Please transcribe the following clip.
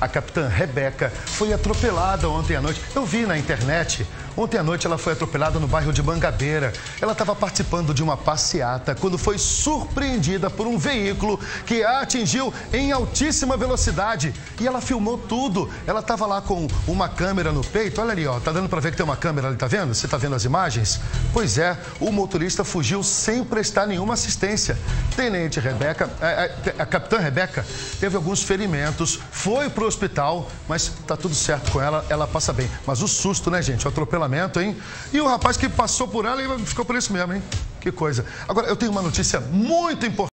A capitã Rebeca foi atropelada ontem à noite. Eu vi na internet. Ontem à noite ela foi atropelada no bairro de Mangabeira. Ela estava participando de uma passeata quando foi surpreendida por um veículo que a atingiu em altíssima velocidade. E ela filmou tudo. Ela estava lá com uma câmera no peito. Olha ali, ó. Tá dando para ver que tem uma câmera ali, tá vendo? Você tá vendo as imagens? Pois é, o motorista fugiu sem prestar nenhuma assistência. Tenente Rebeca, a, a, a capitã Rebeca teve alguns ferimentos, foi pro hospital, mas tá tudo certo com ela, ela passa bem. Mas o susto, né, gente? O atropelamento, hein? E o rapaz que passou por ela e ficou por isso mesmo, hein? Que coisa. Agora, eu tenho uma notícia muito importante.